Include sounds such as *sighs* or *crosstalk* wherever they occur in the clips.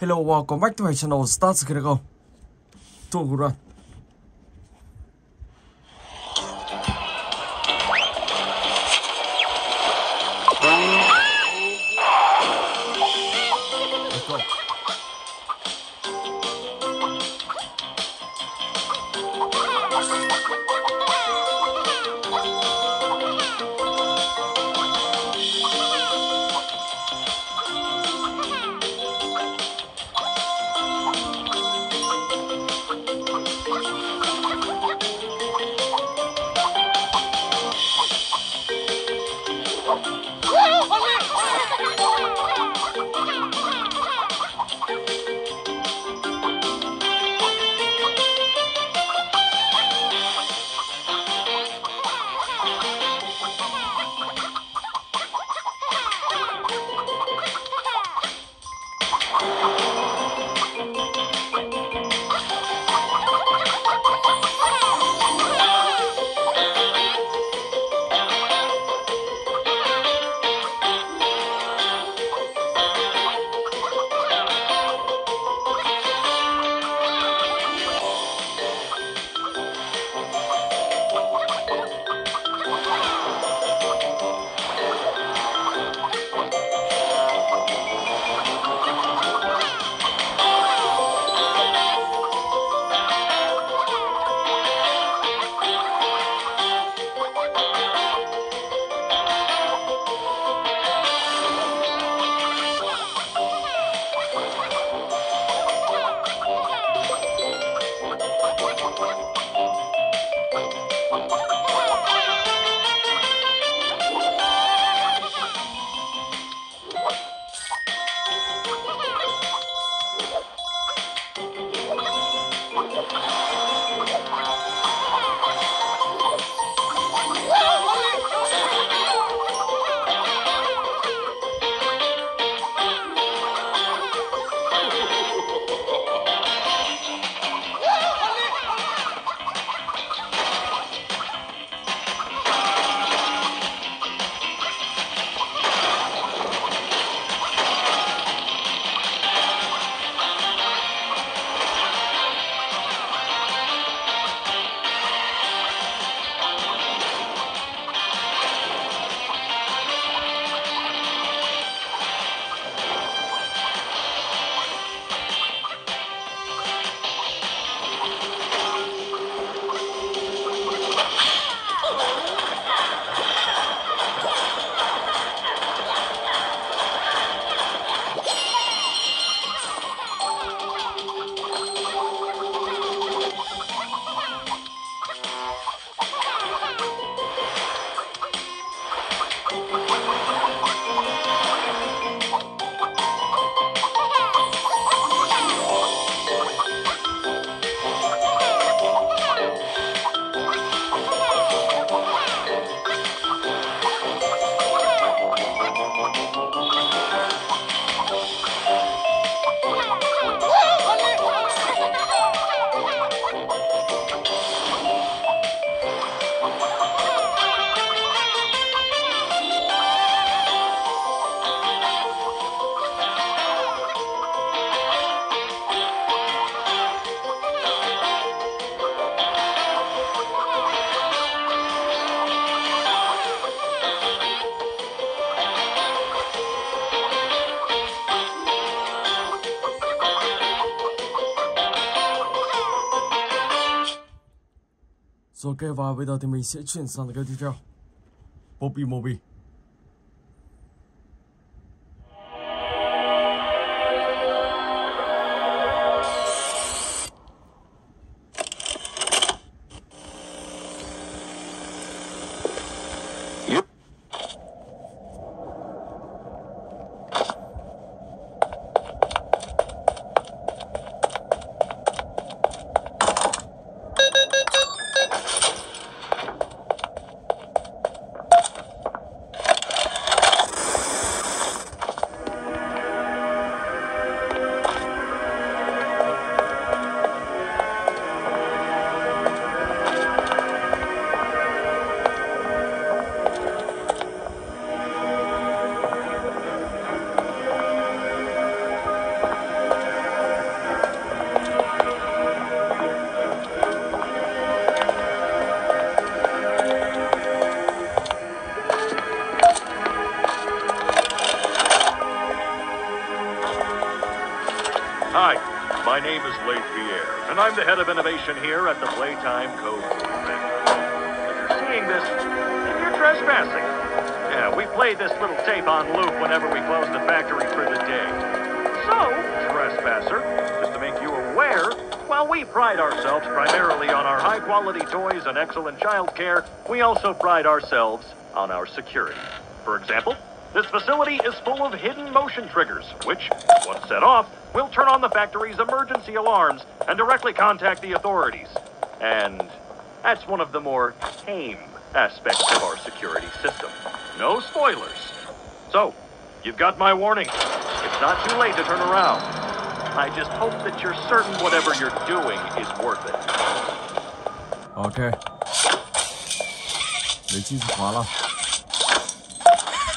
Hello, welcome back to my channel, Starts Kirago. Tôi của Run. Rồi ok và bây giờ thì mình sẽ chuyển sang cái tiếp theo. Poppy Moby. Is Leif Pierre, and I'm the head of innovation here at the Playtime Code If you're seeing this, you're trespassing. Yeah, we play this little tape on loop whenever we close the factory for the day. So, trespasser, just to make you aware, while we pride ourselves primarily on our high-quality toys and excellent child care, we also pride ourselves on our security. For example, this facility is full of hidden motion triggers, which, once set off, will turn on the factory's emergency alarms and directly contact the authorities. And that's one of the more tame aspects of our security system. No spoilers. So, you've got my warning. It's not too late to turn around. I just hope that you're certain whatever you're doing is worth it. OK，雷击是滑了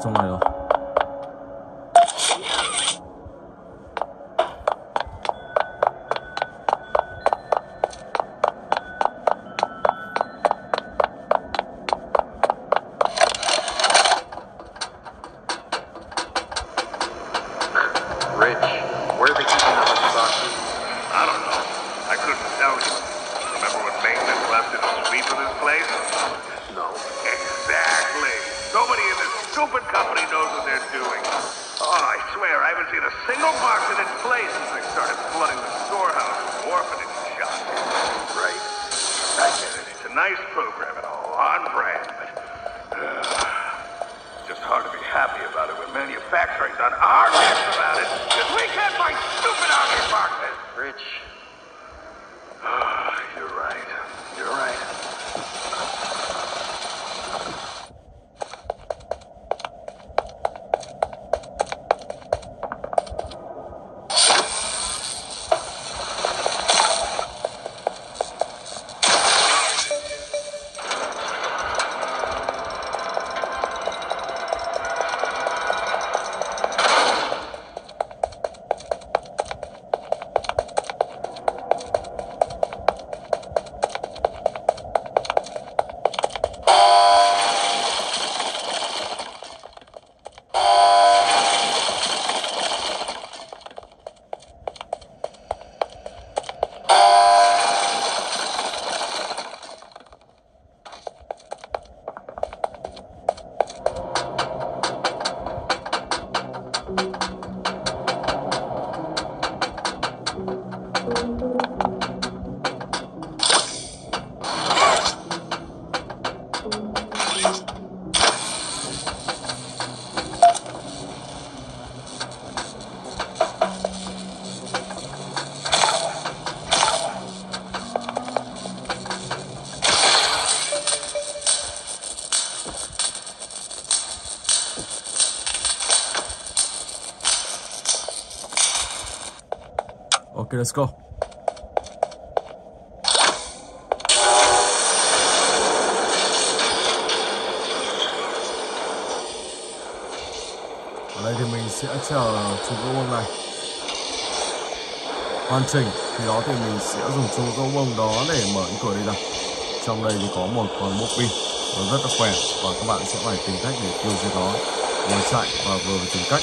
中了哟、seen a single box in its place since they started flooding the storehouse and orphanage and Great, Right. I get it. It's a nice program and all, on brand, but... Uh, *sighs* just hard to be happy about it when manufacturing's on our necks about it, because we can't buy Ok, let's go. Ở đây thì mình sẽ chờ chú gấu bông này. Hoàn chỉnh thì đó thì mình sẽ dùng chú gấu bông đó để mở cái cửa đi ra trong đây thì có một con bốc pin nó rất là khỏe và các bạn sẽ phải tìm cách để tiêu diệt nó vừa chạy và vừa tìm cách.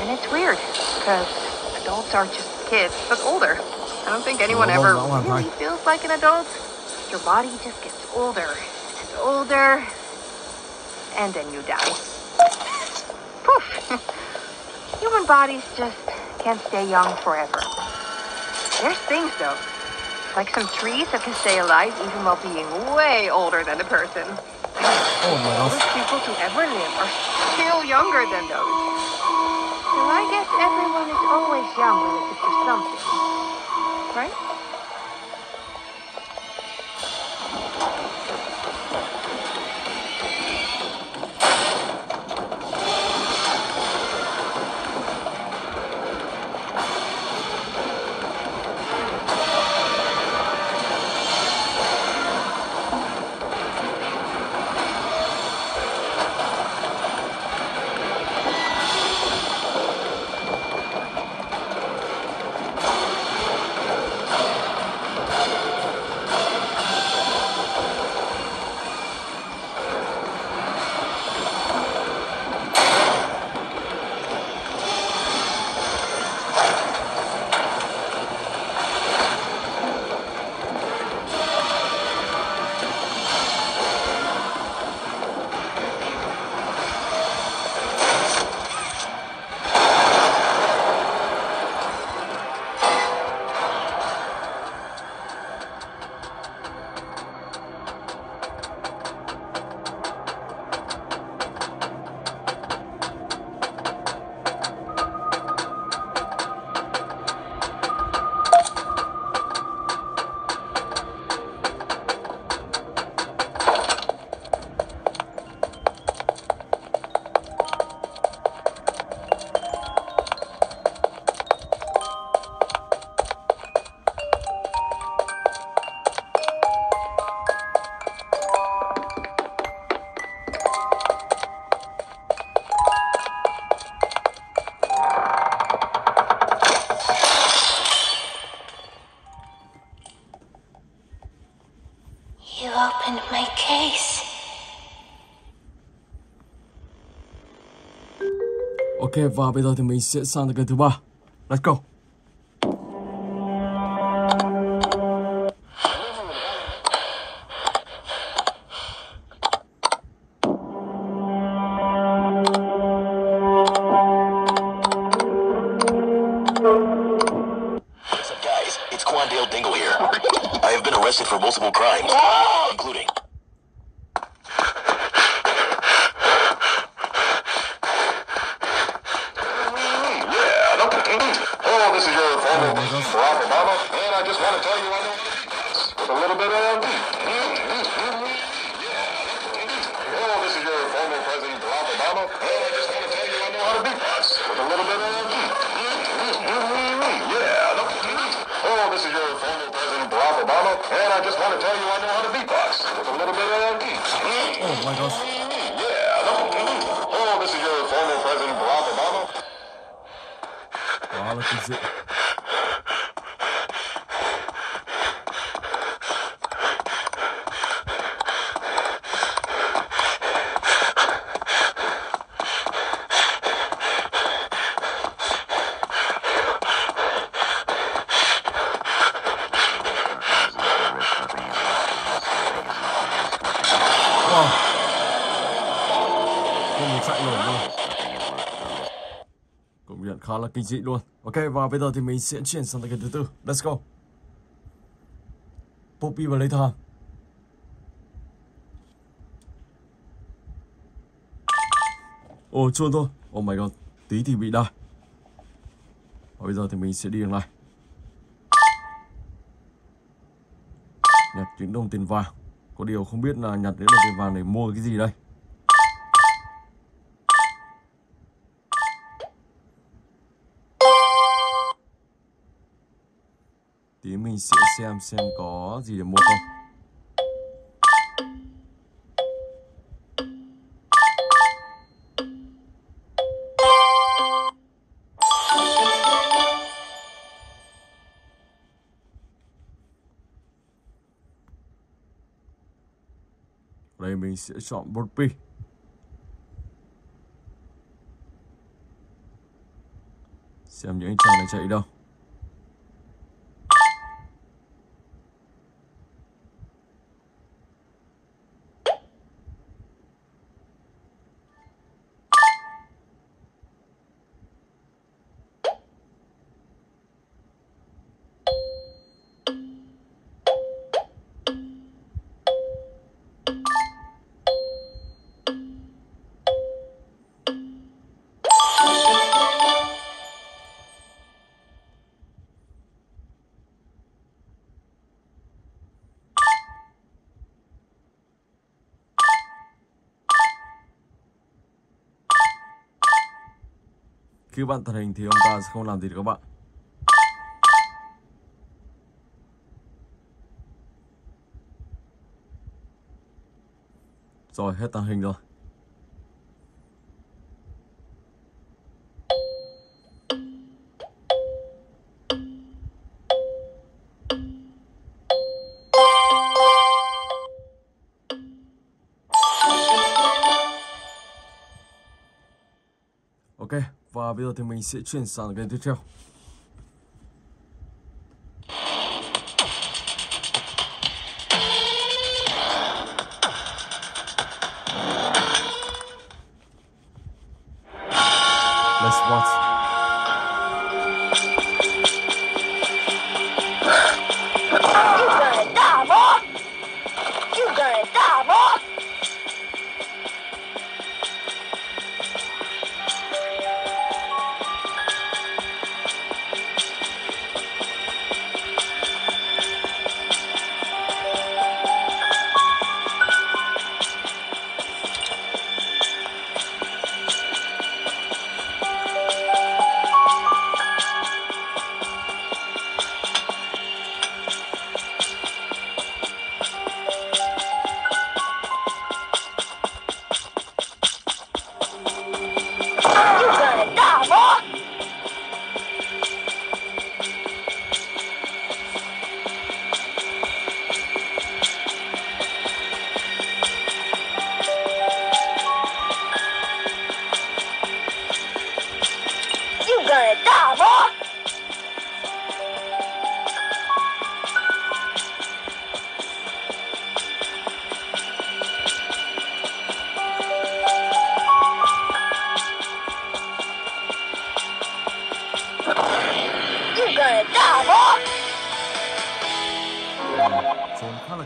And it's weird, because adults aren't just kids, but older. I don't think anyone ever really feels like an adult. Your body just gets older and older, and then you die. Poof! *laughs* Human bodies just can't stay young forever. There's things though, like some trees that can stay alive even while being way older than the person. Oh my gosh. people to ever live are still younger than those. So I guess everyone is always young relative to something. Right? Ok và bây giờ thì mình sẽ sang tới cái thứ ba. Let's go. What's up, guys? It's Quandale Dingle here. I have been arrested for multiple crimes, Vâng, là kinh Không muốn chạy nổi luôn. Công nhận khá là kinh dị luôn. Ok, và bây giờ thì mình sẽ chuyển sang cái thứ tư. Let's go. Poppy và Later. Ồ oh, chuông thôi. Oh my god. Tí thì bị đai. Và bây giờ thì mình sẽ đi đường này. Nhặt những đồng tiền vàng. Có điều không biết là nhặt những đồng tiền vàng để mua cái gì đây. Tí, mình sẽ xem xem có gì để mua không. Đây, mình sẽ chọn Burpee. Xem những trang này chạy đâu. Khi bạn thật hình thì ông ta sẽ không làm gì được các bạn. Rồi, hết tàng hình rồi. Bây giờ thì mình sẽ chuyển sang game tiếp theo.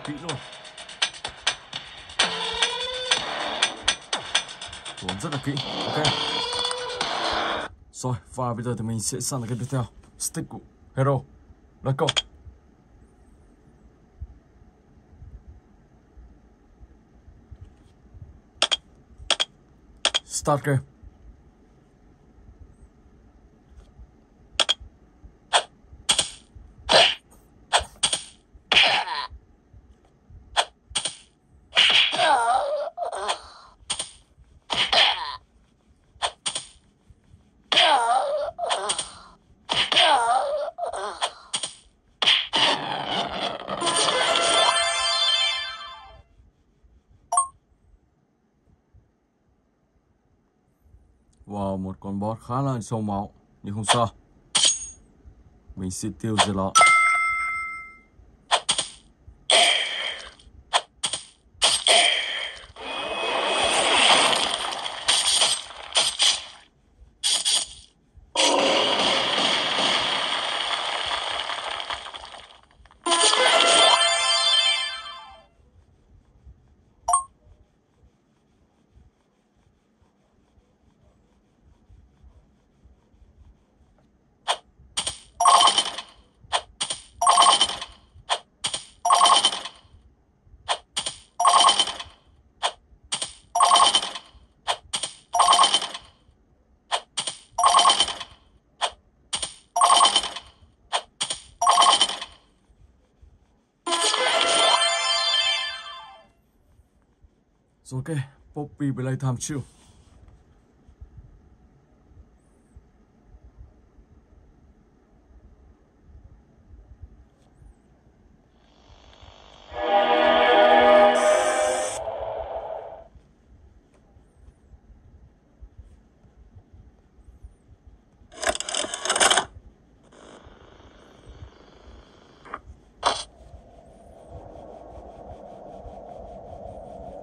Kỹ luôn. Tốn rất là kỹ. Ok. Rồi, và bây giờ thì mình sẽ sang cái tiếp theo. Stick của Hero. Let's go. Start game. Khá là sâu máu Nhưng không sao. Mình sẽ tiêu diệt nó. Ok, Poppy Playtime chill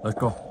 Let's go.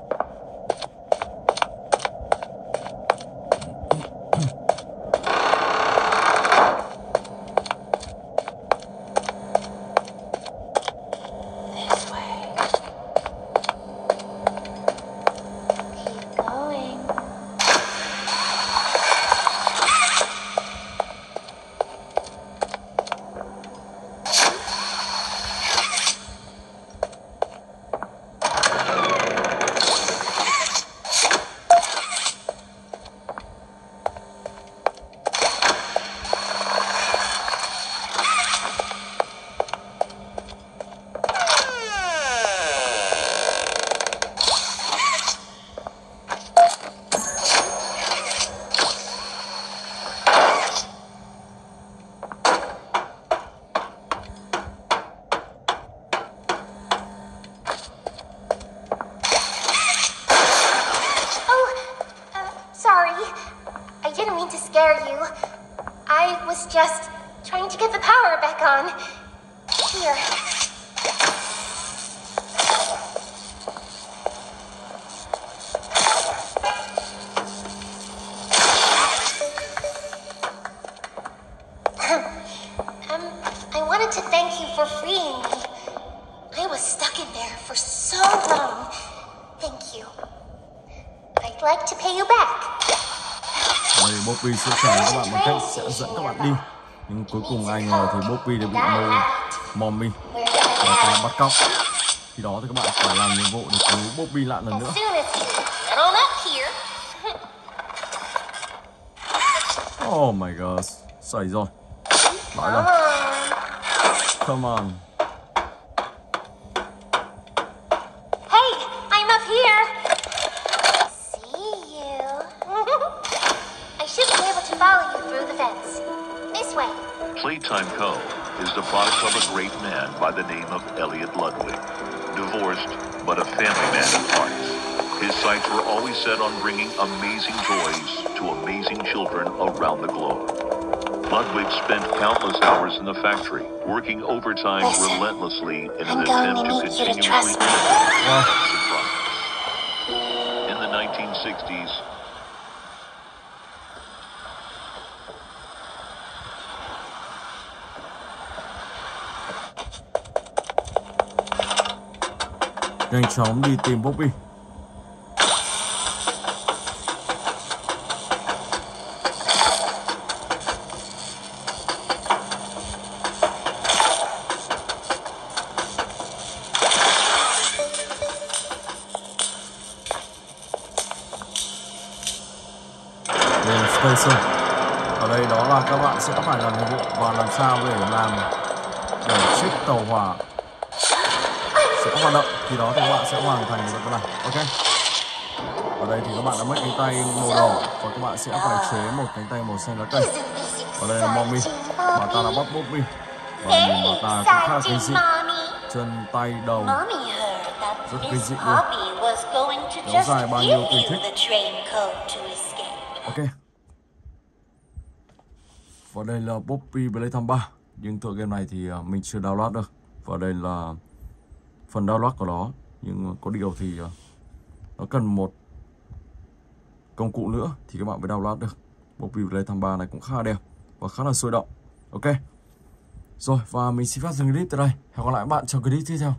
Thank you. I'd like to pay you back. Đây Poppy sẽ trả các bạn một cách sẽ dẫn các bạn đi. Nhưng cuối cùng ai ngờ thì Poppy đã bị Mo Mommy và ta bắt cóc. Khi đó thì các bạn phải làm nhiệm vụ để cứu Poppy lại lần nữa. Oh my god Xảy rồi. Lại rồi Come on Playtime Co. is the product of a great man by the name of Elliot Ludwig. Divorced, but a family man at heart. His sights were always set on bringing amazing toys to amazing children around the globe. Ludwig spent countless hours in the factory, working overtime Listen, relentlessly in an I'm going attempt to to need you to continuously trust me. In the 1960s, Nhanh chóng đi tìm Bobby. Đây Ở đây đó là các bạn sẽ phải làm nhiệm vụ Và làm sao để làm Để chiếc tàu hỏa sẽ hoạt động. Thì đó thì các bạn sẽ hoàn thành được cái này ok. Ở đây thì các bạn đã mất cánh tay màu đỏ và các bạn sẽ phải chế một cánh tay màu xanh lá cây. Ở đây là mommy. Bà ta đã bóp bắt Bobby và nhìn bà ta cũng khá là kinh dị. Chân tay đầu. Rất kinh dị luôn. Kéo dài bao nhiêu tùy thích. ok. Và đây là Poppy Playtime 3 nhưng tựa game này thì à, mình chưa download được. Và đây là phần download của nó. Nhưng có điều thì ờ, nó cần một công cụ nữa thì các bạn mới download được. Poppy Playtime 3 này cũng khá là đẹp và khá là sôi động. Ok. Rồi, và mình xin phép dừng clip tại đây. Hẹn gặp lại các bạn trong clip tiếp theo.